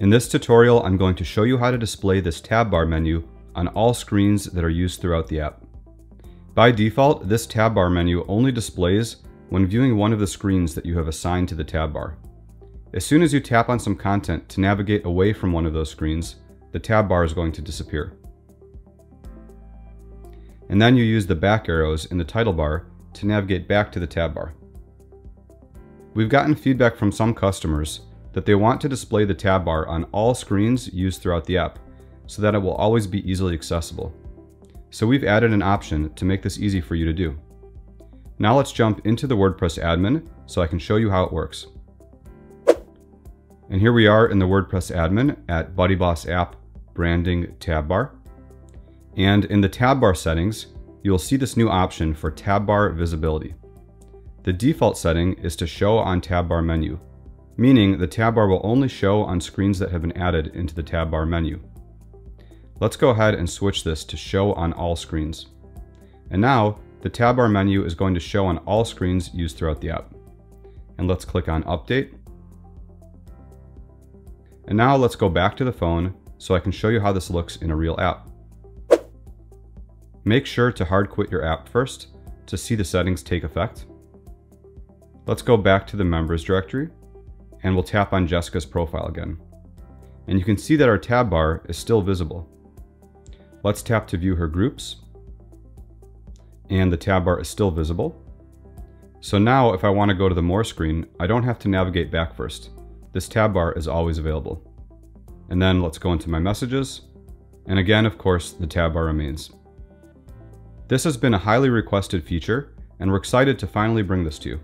In this tutorial, I'm going to show you how to display this tab bar menu on all screens that are used throughout the app. By default, this tab bar menu only displays when viewing one of the screens that you have assigned to the tab bar. As soon as you tap on some content to navigate away from one of those screens, the tab bar is going to disappear. And then you use the back arrows in the title bar to navigate back to the tab bar. We've gotten feedback from some customers that they want to display the tab bar on all screens used throughout the app so that it will always be easily accessible. So we've added an option to make this easy for you to do. Now let's jump into the WordPress admin so I can show you how it works. And here we are in the WordPress admin at BuddyBoss app branding tab bar. And in the tab bar settings, you will see this new option for tab bar visibility. The default setting is to show on tab bar menu, meaning the tab bar will only show on screens that have been added into the tab bar menu. Let's go ahead and switch this to show on all screens. And now the tab bar menu is going to show on all screens used throughout the app. And let's click on update. And now let's go back to the phone so I can show you how this looks in a real app. Make sure to hard quit your app first to see the settings take effect. Let's go back to the members directory and we'll tap on Jessica's profile again. And you can see that our tab bar is still visible. Let's tap to view her groups and the tab bar is still visible. So now if I want to go to the more screen, I don't have to navigate back first. This tab bar is always available. And then let's go into my messages. And again, of course, the tab bar remains. This has been a highly requested feature, and we're excited to finally bring this to you.